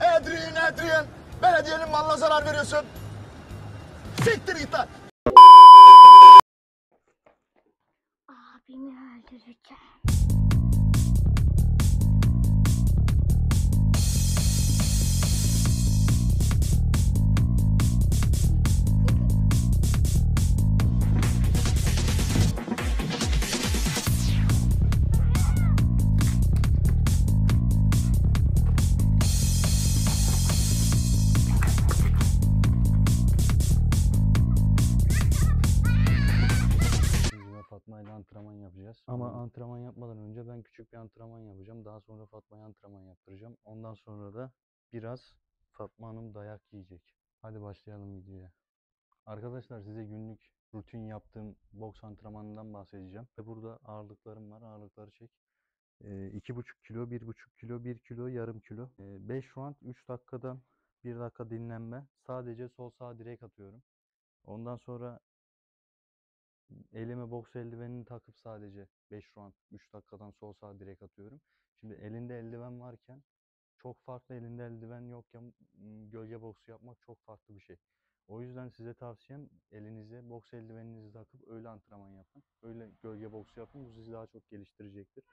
Adrian, Adrian. Belediyenin malına zarar veriyorsun. Siktir git lan. Abimi öldüreceğim. Yapacağız. Ama antrenman yapmadan önce ben küçük bir antrenman yapacağım. Daha sonra Fatma'ya antrenman yaptıracağım. Ondan sonra da biraz Fatma Hanım dayak yiyecek. Hadi başlayalım videoya. Arkadaşlar size günlük rutin yaptığım boks antrenmanından bahsedeceğim. Ve burada ağırlıklarım var. Ağırlıkları çek. Ee, 2,5 kilo, 1,5 kilo, 1 kilo, yarım kilo. 5 round 3 dakikadan 1 dakika dinlenme. Sadece sol sağ direk atıyorum. Ondan sonra elime boks eldivenini takıp sadece 5 round 3 dakikadan sol sağ direk atıyorum. Şimdi elinde eldiven varken çok farklı elinde eldiven yokken gölge boksu yapmak çok farklı bir şey. O yüzden size tavsiyem elinize boks eldiveninizi takıp öyle antrenman yapın. Öyle gölge boksu yapın. Bu sizi daha çok geliştirecektir.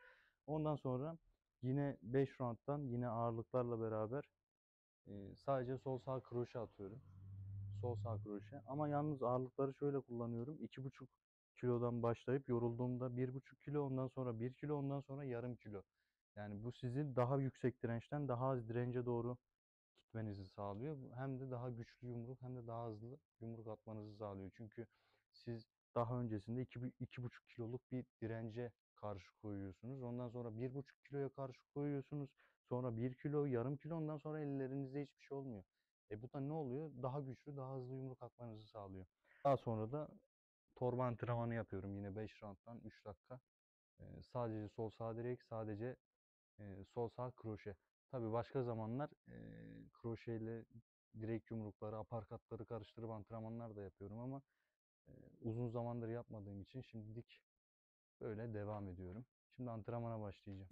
Ondan sonra yine 5 round'dan yine ağırlıklarla beraber sadece sol sağ kroşe atıyorum. Sol sağ kroşe. Ama yalnız ağırlıkları şöyle kullanıyorum. 2,5 kilodan başlayıp yorulduğumda 1,5 kilo ondan sonra 1 kilo ondan sonra yarım kilo. Yani bu sizi daha yüksek dirençten daha az dirence doğru gitmenizi sağlıyor. Hem de daha güçlü yumruk hem de daha hızlı yumruk atmanızı sağlıyor. Çünkü siz daha öncesinde 2,5 kiloluk bir dirence karşı koyuyorsunuz. Ondan sonra 1,5 kiloya karşı koyuyorsunuz. Sonra 1 kilo, yarım kilo ondan sonra ellerinizde hiçbir şey olmuyor. E bu da ne oluyor? Daha güçlü, daha hızlı yumruk atmanızı sağlıyor. Daha sonra da torba antrenmanı yapıyorum yine 5 rounddan 3 dakika. Ee, sadece sol sağ direk, sadece e, sol sağ kroşe. Tabi başka zamanlar e, kroşeyle direk yumrukları, aparkatları karıştırıp antrenmanlar da yapıyorum ama e, uzun zamandır yapmadığım için şimdilik böyle devam ediyorum. Şimdi antrenmana başlayacağım.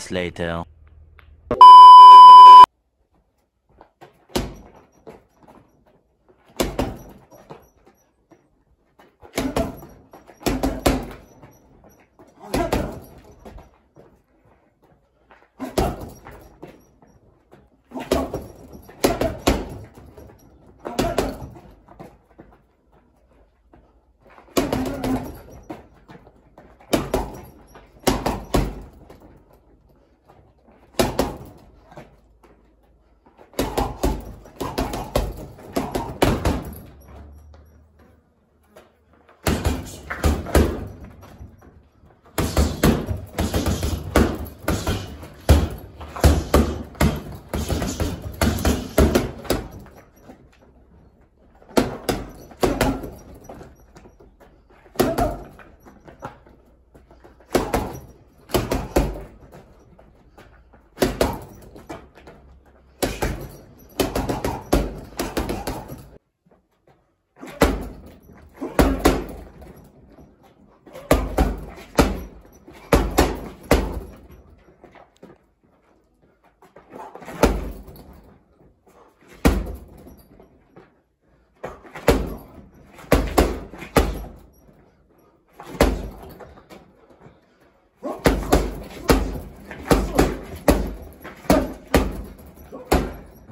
Few moments later.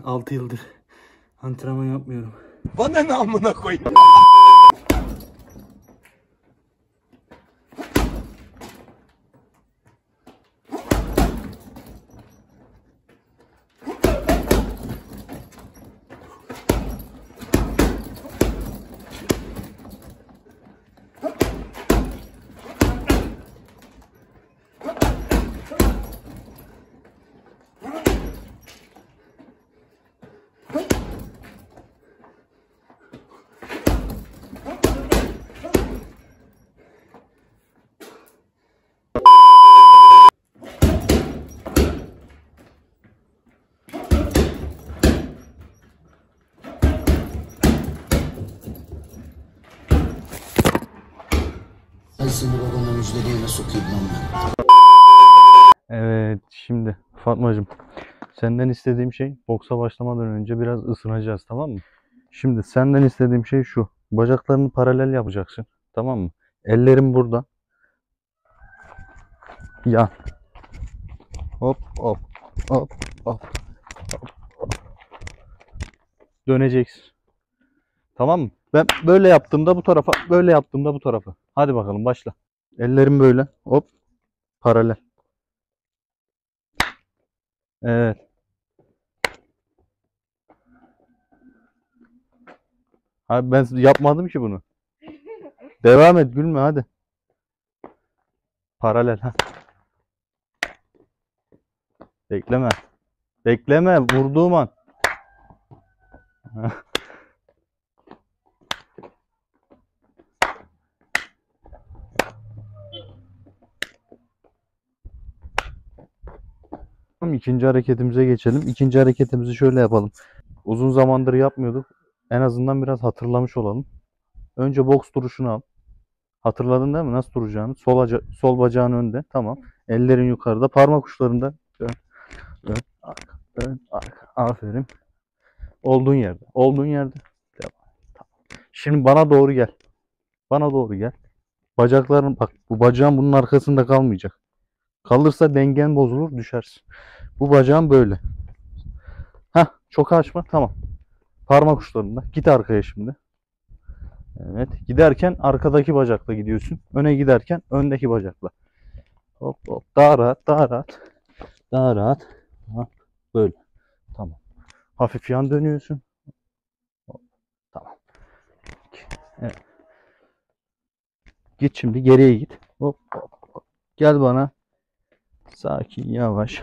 Altı yıldır antrenman yapmıyorum. Bana ne amına koyayım? Ay seni babama müjdeliğine sokayım lan. Evet şimdi Fatmacığım senden istediğim şey boksa başlamadan önce biraz ısınacağız tamam mı? Şimdi senden istediğim şey şu. Bacaklarını paralel yapacaksın. Tamam mı? Ellerin burada. Yan. Hop hop hop hop. hop. Döneceksin. Tamam mı? Ben böyle yaptığımda bu tarafa, böyle yaptığımda bu tarafa. Hadi bakalım başla. Ellerim böyle. Hop. Paralel. Evet. Abi ben yapmadım ki bunu. Devam et gülme hadi. Paralel ha. Bekleme. Bekleme vurduğum an. Tamam, ikinci hareketimize geçelim. İkinci hareketimizi şöyle yapalım. Uzun zamandır yapmıyorduk. En azından biraz hatırlamış olalım. Önce boks duruşunu al. Hatırladın değil mi? Nasıl duracağını? Sol, sol bacağın önde. Tamam. Ellerin yukarıda. Parmak uçlarında. Dön. Dön. Arka. Dön. Arka. Aferin. Olduğun yerde. Olduğun yerde. Devam. Tamam. Şimdi bana doğru gel. Bana doğru gel. Bacakların bak bu bacağın bunun arkasında kalmayacak. Kalırsa dengen bozulur düşersin. Bu bacağın böyle. Heh çok açma tamam. Parmak uçlarında. Git arkaya şimdi. Evet. Giderken arkadaki bacakla gidiyorsun. Öne giderken öndeki bacakla. Hop hop. Daha rahat daha rahat. Daha rahat. Hop, böyle. Tamam. Hafif yan dönüyorsun. Hop, Tamam. Evet. Git şimdi geriye git. Hop hop. hop. Gel bana. Sakin, yavaş.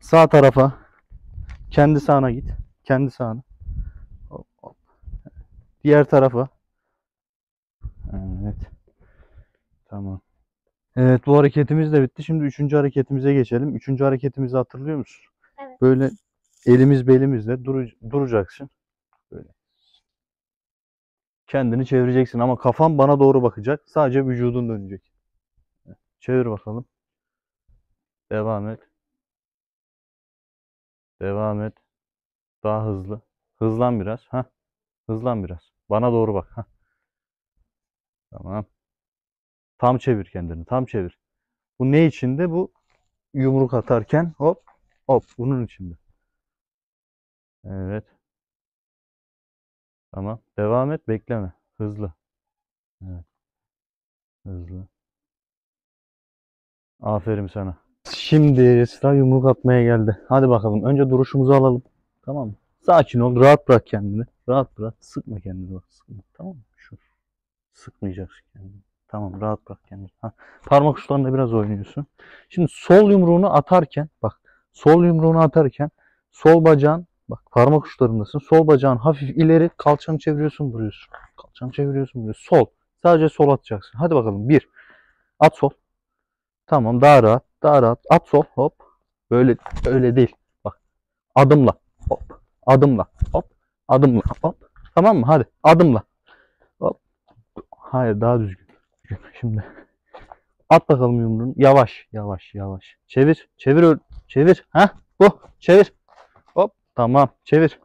Sağ tarafa. Kendi sağına git. Kendi sağına. Hop, hop. Diğer tarafa. Evet. Tamam. Evet bu hareketimiz de bitti. Şimdi üçüncü hareketimize geçelim. Üçüncü hareketimizi hatırlıyor musun? Evet. Böyle elimiz belimizde duru- duracaksın. Böyle. Kendini çevireceksin ama kafan bana doğru bakacak. Sadece vücudun dönecek. Çevir bakalım. Devam et. Devam et. Daha hızlı. Hızlan biraz. Ha. Hızlan biraz. Bana doğru bak. Ha. Tamam. Tam çevir kendini. Tam çevir. Bu ne içinde? Bu yumruk atarken hop hop bunun içinde. Evet. Tamam. Devam et. Bekleme. Hızlı. Evet. Hızlı. Aferin sana. Şimdi sıra yumruk atmaya geldi. Hadi bakalım. Önce duruşumuzu alalım. Tamam mı? Sakin ol. Rahat bırak kendini. Rahat bırak. Sıkma kendini bak. Sıkma. Tamam mı? Şu. Sıkmayacaksın kendini. Tamam. Rahat bırak kendini. Ha. Parmak uçlarında biraz oynuyorsun. Şimdi sol yumruğunu atarken bak. Sol yumruğunu atarken sol bacağın bak parmak uçlarındasın. Sol bacağın hafif ileri kalçanı çeviriyorsun vuruyorsun. Kalçanı çeviriyorsun vuruyorsun. Sol. Sadece sol atacaksın. Hadi bakalım. Bir. At sol. Tamam daha rahat. Daha rahat. At sol. Hop. Böyle öyle değil. Bak. Adımla. Hop. Adımla. Hop. Adımla. Hop. Tamam mı? Hadi. Adımla. Hop. Hayır daha düzgün. Şimdi. At bakalım yumruğunu. Yavaş. Yavaş. Yavaş. Çevir. Çevir. Çevir. Ha? Bu. Çevir. Hop. Tamam. Çevir.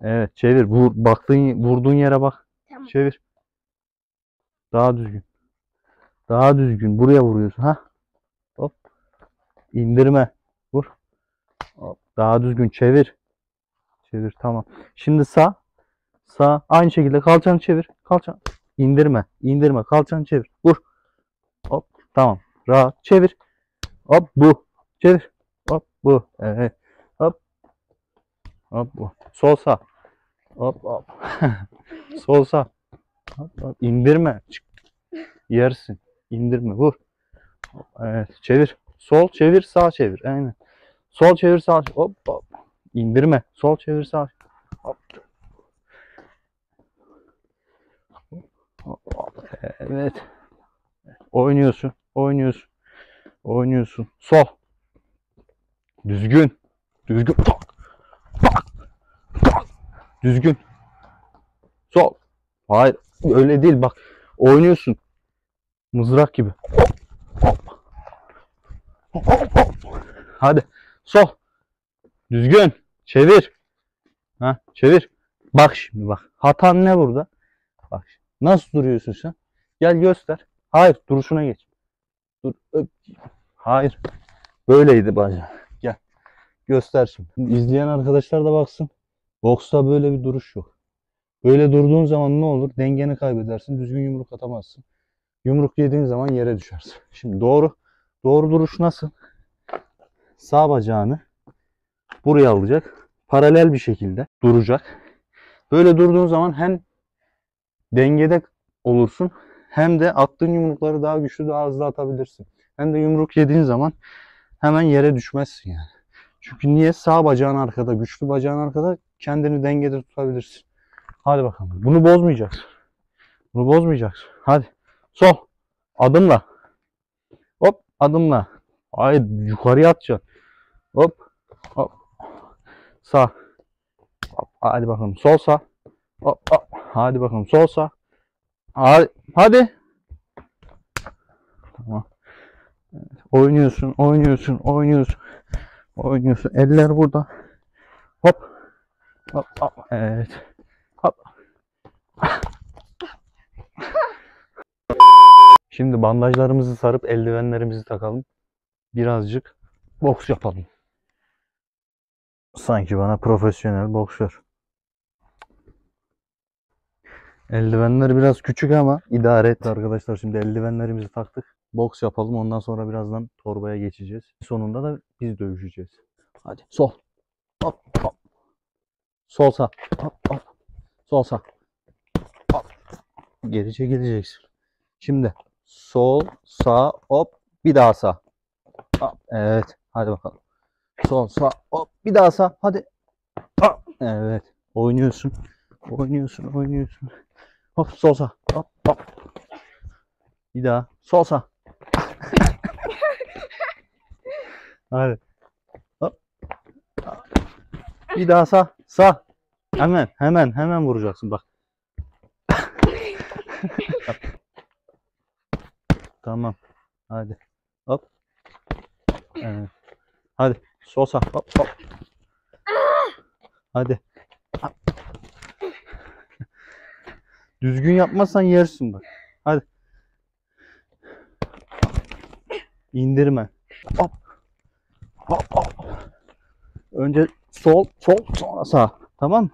Evet. Çevir. Vur. Baktığın, vurduğun yere bak. Tamam. Çevir. Daha düzgün. Daha düzgün. Buraya vuruyorsun. Ha? İndirme. Vur. Daha düzgün. Çevir. Çevir. Tamam. Şimdi sağ. Sağ. Aynı şekilde kalçanı çevir. Kalçan. İndirme. İndirme. Kalçanı çevir. Vur. Hop. Tamam. Rahat. Çevir. Hop. Bu. Çevir. Hop. Bu. Evet. Hop. Hop. Bu. Sol sağ. Hop. Hop. Sol sağ. Hop, hop. İndirme. Çık. Yersin. İndirme. Vur. Evet. Çevir. Sol çevir. Sağ çevir. Aynen. Sol çevir. Sağ çevir. Hop hop. İndirme. Sol çevir. Sağ Hop. Evet. Oynuyorsun. Oynuyorsun. Oynuyorsun. Sol. Düzgün. Düzgün. Düzgün. Sol. Hayır. Öyle değil bak. Oynuyorsun. Mızrak gibi. Hop. Hadi. Sol. Düzgün. Çevir. Ha, çevir. Bak şimdi bak. Hatan ne burada? Bak. Nasıl duruyorsun sen? Gel göster. Hayır, duruşuna geç. Dur. öp. Hayır. Böyleydi bacağı. Gel. Göster şimdi. İzleyen arkadaşlar da baksın. Boksta böyle bir duruş yok. Böyle durduğun zaman ne olur? Dengeni kaybedersin. Düzgün yumruk atamazsın. Yumruk yediğin zaman yere düşersin. Şimdi doğru doğru duruş nasıl? Sağ bacağını buraya alacak. Paralel bir şekilde duracak. Böyle durduğun zaman hem dengede olursun hem de attığın yumrukları daha güçlü daha hızlı atabilirsin. Hem de yumruk yediğin zaman hemen yere düşmezsin yani. Çünkü niye? Sağ bacağın arkada, güçlü bacağın arkada kendini dengede tutabilirsin. Hadi bakalım. Bunu bozmayacaksın. Bunu bozmayacaksın. Hadi. Sol. Adımla. Adımla. Hayır. Yukarıya atacaksın. Hop. Hop. Sağ. Hop. Hadi bakalım. Sol sağ. Hop. Hop. Hadi bakalım. Sol sağ. Hadi. Hadi. Tamam. Evet. Oynuyorsun. Oynuyorsun. Oynuyorsun. Oynuyorsun. Eller burada. Hop. Hop. Hop. Evet. Hop. Şimdi bandajlarımızı sarıp eldivenlerimizi takalım. Birazcık boks yapalım. Sanki bana profesyonel boksör. Eldivenler biraz küçük ama idare et arkadaşlar. Şimdi eldivenlerimizi taktık. Boks yapalım. Ondan sonra birazdan torbaya geçeceğiz. Sonunda da biz dövüşeceğiz. Hadi sol. Hop hop. Sol sağ. Hop hop. Sol sağ. Hop. Geri çekileceksin. Şimdi sol sağ hop bir daha sağ. Hop. Evet. Hadi bakalım. Sol sağ hop bir daha sağ. Hadi. Hop. Evet. Oynuyorsun. Oynuyorsun. Oynuyorsun. Hop sol sağ. Hop hop. Bir daha. Sol sağ. Hadi. Hop. Bir daha sağ. Sağ. Hemen hemen hemen vuracaksın bak. tamam. Hadi. Hop. Evet. Hadi. Sol sağ. Hop hop. Hadi. Hop. Düzgün yapmazsan yersin bak. Hadi. İndirme. Hop. Hop hop. Önce sol, sol, sonra sağ. Tamam mı?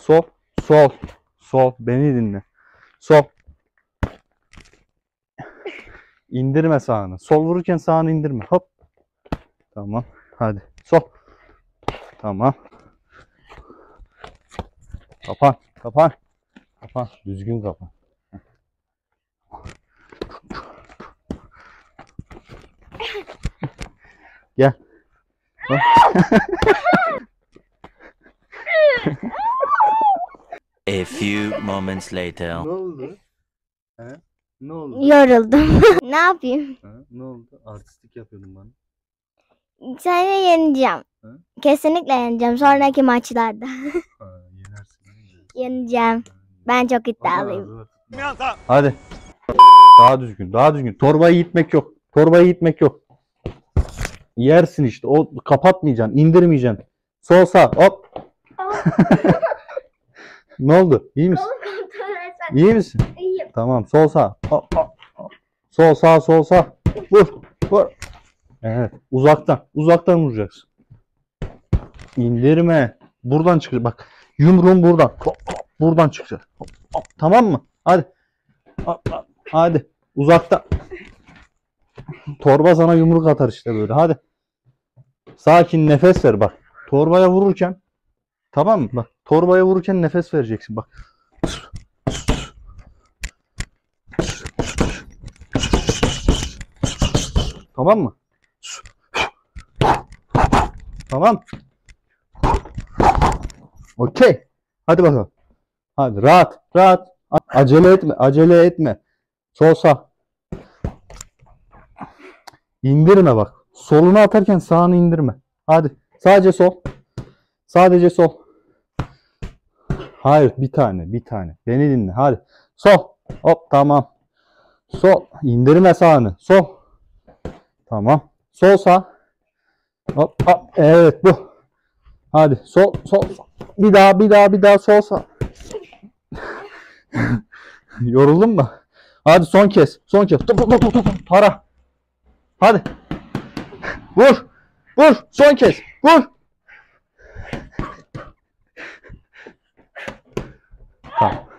Sol, sol, sol. Beni dinle. Sol. İndirme sağını. Sol vururken sağını indirme. Hop. Tamam. Hadi. Sol. Tamam. Kapan. Kapan. Kapan. Düzgün kapan. Gel. A few moments later. Ne oldu? He? Ne oldu? Yoruldum. ne yapayım? Ha? Ne oldu? Artistik yapıyordun bana. Seni yeneceğim. Hı? Kesinlikle yeneceğim. Sonraki maçlarda. Ha, yenersin. yeneceğim. Ben çok iddialıyım. Hadi. Daha düzgün, daha düzgün. Torbayı itmek yok. Torbayı itmek yok. Yersin işte. O kapatmayacaksın, indirmeyeceksin. Sol sağ, hop. ne oldu? İyi misin? İyi misin? Tamam. Sol sağ. Sol sağ, sol sağ. Vur, vur. Evet. Uzaktan, uzaktan vuracaksın. İndirme. Buradan çıkacak. Bak. Yumruğun buradan. Hop. Buradan çıkacak. Tamam mı? Hadi. Hadi. Uzakta. Torba sana yumruk atar işte böyle. Hadi. Sakin nefes ver bak. Torbaya vururken tamam mı? Bak torbaya vururken nefes vereceksin bak. Tamam mı? Tamam. Okey. Hadi bakalım. Hadi rahat, rahat. Acele etme, acele etme. Sol sağ. İndirme bak. Solunu atarken sağını indirme. Hadi. Sadece sol. Sadece sol. Hayır, bir tane, bir tane. Beni dinle. Hadi. Sol. Hop, tamam. Sol. İndirme sağını. Sol. Tamam. Sol sağ. Hop, hop. Evet bu. Hadi. Sol, sol. Bir daha, bir daha, bir daha sol sağ. Yoruldun mu? Hadi son kez. Son kez. Tut, tut, tut, tut. Para. Hadi. Vur. Vur. Son kez. Vur. Tamam.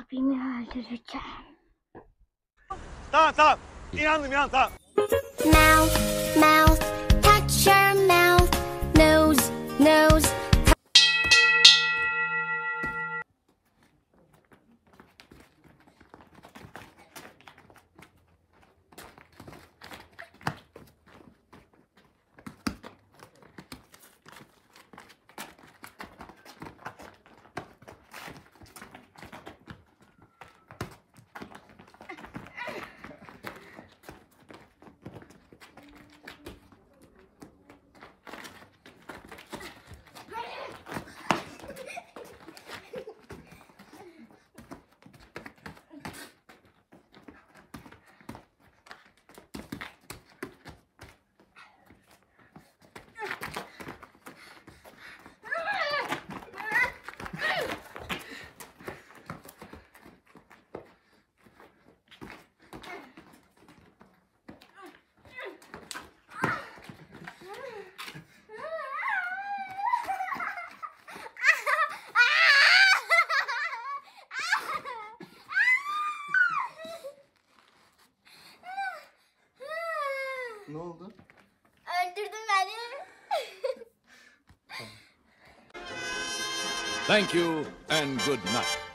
Abimi öldüreceğim. Tamam tamam. İnandım inan tamam. mouth, mouth, touch your mouth, nose, nose. Oldu? Öldürdün beni. Thank you and good night.